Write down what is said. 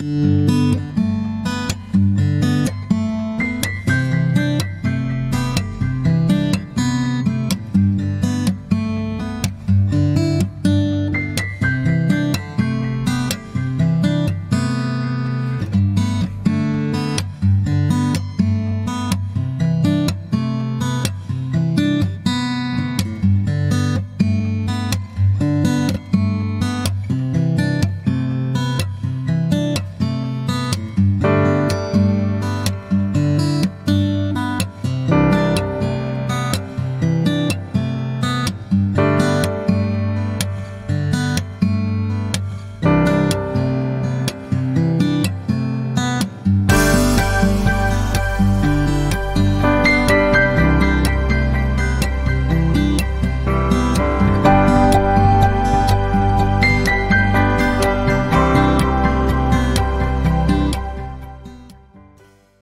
you